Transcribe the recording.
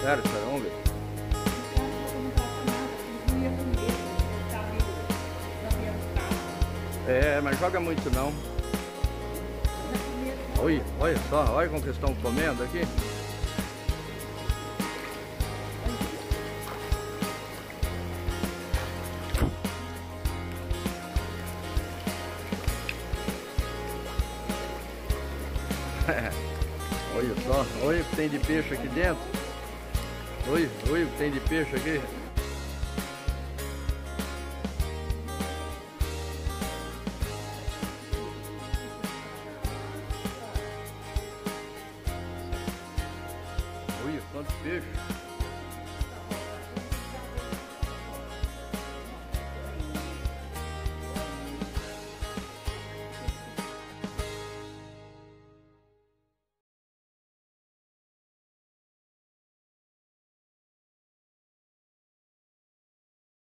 Sério, cara, vamos ver. É, mas joga muito não. Olha, olha só, olha como que estão comendo aqui. olha só, olha o que tem de peixe aqui dentro. Olha, olha o que tem de peixe aqui. Olha quantos peixes.